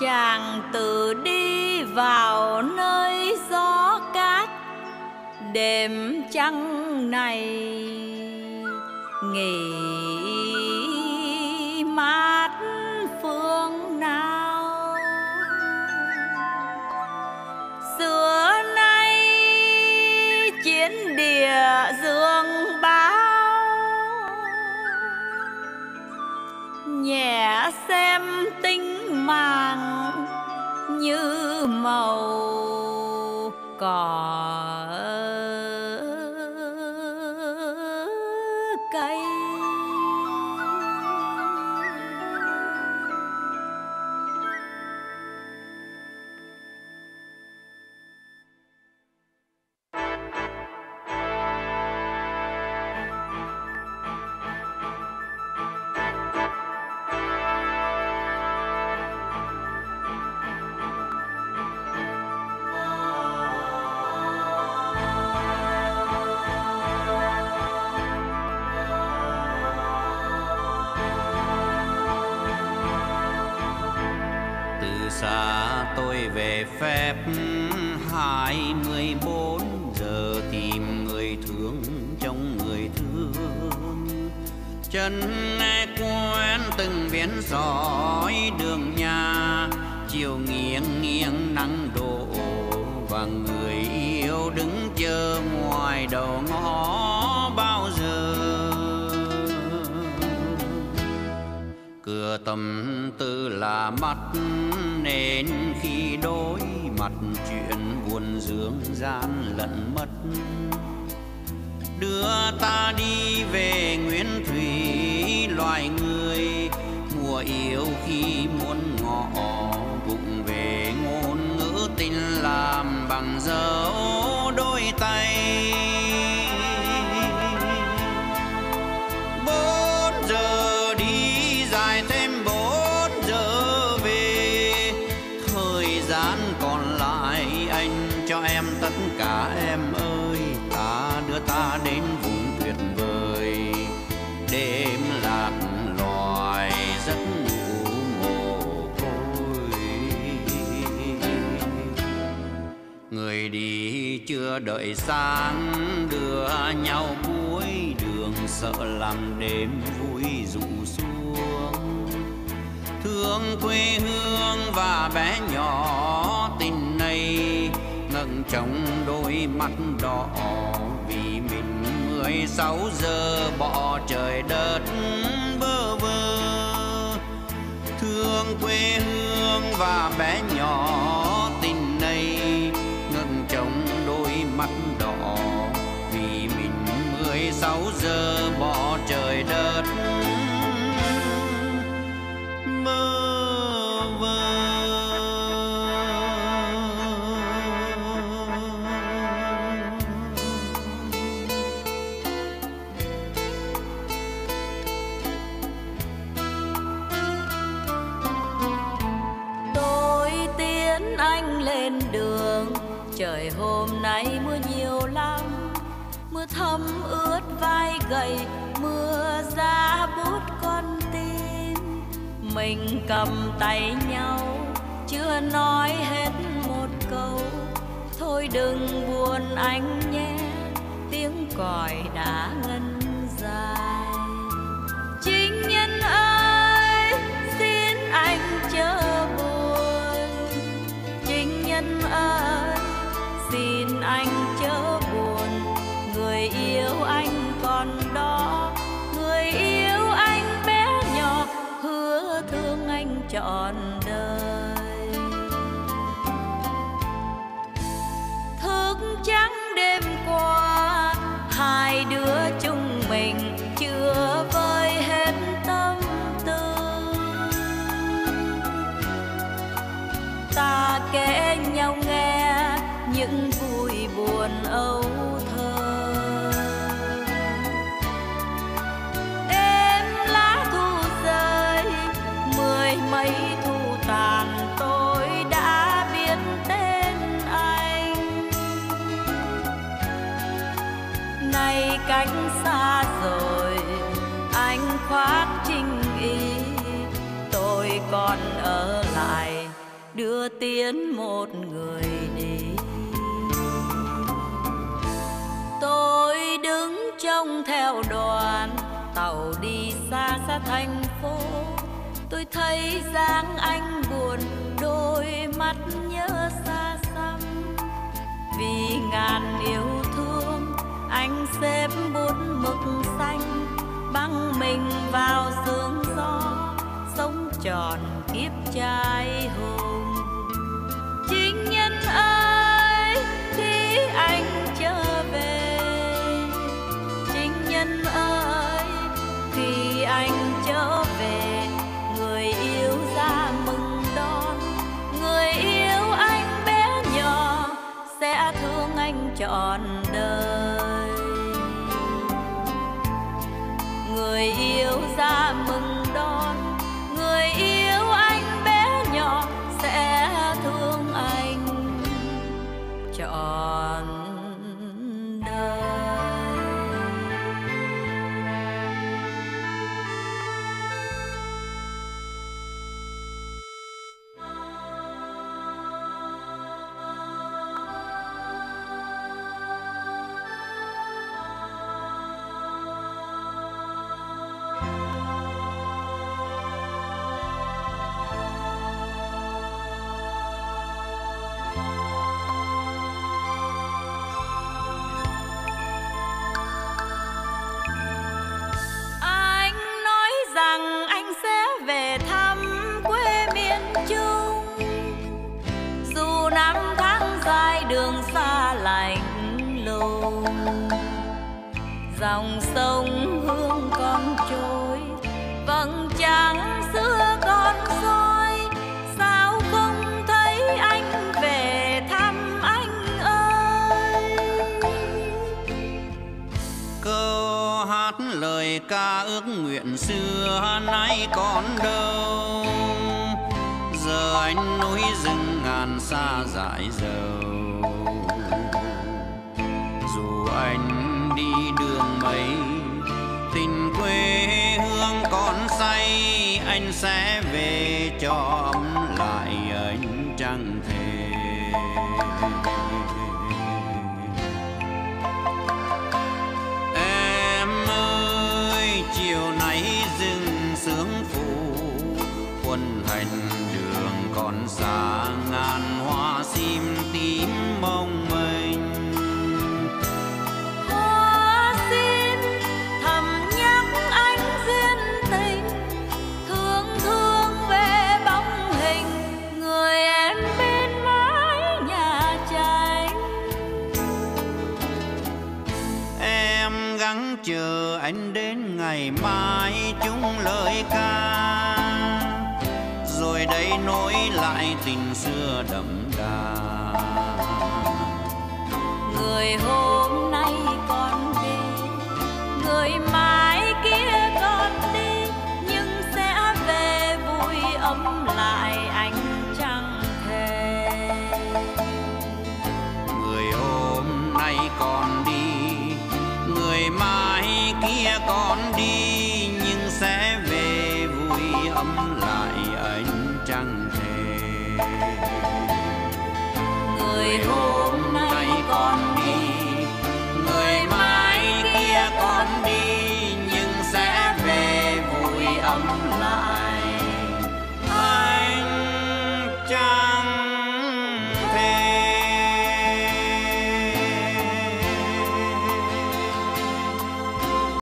chàng tự đi vào nơi gió cát. Đêm trăng này nghỉ 그. Xa tôi về phép hai mươi bốn giờ tìm người thương trong người thương. Chân nghe quen từng biển sỏi đường nhà, chiều nghiêng nghiêng nắng đổ và người yêu đứng chờ ngoài đầu ngõ. Tâm tư là mắt, nên khi đối mặt chuyện buồn dương gian lẫn mất. Đưa ta đi về nguyên thủy, loài người mùa yêu khi muốn ngọ bụng về ngôn ngữ tình làm bằng dấu chưa đợi sáng đưa nhau cuối đường, sợ làm đêm vui rụ xuống. Thương quê hương và bé nhỏ tình này ngẩng trong đôi mắt đỏ, vì mình mười sáu giờ bỏ trời đất bơ vơ. Thương quê hương và bé nhỏ mắt đỏ. Vì mình mười sáu giờ bỏ trời đất. Mơ vơ. Tôi tiến anh lên đường trời hôm nay mưa nhiều lắm. Mưa thấm ướt vai gầy, mưa ra bút con tim. Mình cầm tay nhau, chưa nói hết một câu. Thôi đừng buồn anh nhé, tiếng còi đã ngân dài những vui buồn âu thơ. Đêm lá thu rơi, mười mấy thu tàn, tôi đã biết tên anh. Nay cách xa rồi, anh khoác trinh y, tôi còn ở lại đưa tiến một người đi. Trông theo đoàn tàu đi xa xa thành phố. Tôi thấy dáng anh buồn, đôi mắt nhớ xa xăm. Vì ngàn yêu thương, anh xếp bốn mực thương anh Dòng sông hương con trôi, Vầng trăng xưa con soi. Sao không thấy anh về thăm anh ơi? Câu hát lời ca ước nguyện xưa nay còn đâu giờ anh núi rừng ngàn xa dại dầu. Anh đi đường mấy tình quê hương còn say, anh sẽ về cho ấm lại anh chẳng thể Em ơi, chiều nay rừng sương phủ quân hành đường còn xa, ngàn hoa sim tím mong mây. Anh đến ngày mai chung lời ca. Rồi đây nối lại tình xưa đậm đà. Người hôm nay còn đi Người mai kia còn đi Nhưng sẽ về vui ấm lại anh chẳng thề Người hôm nay còn Con đi Nhưng sẽ về vui ấm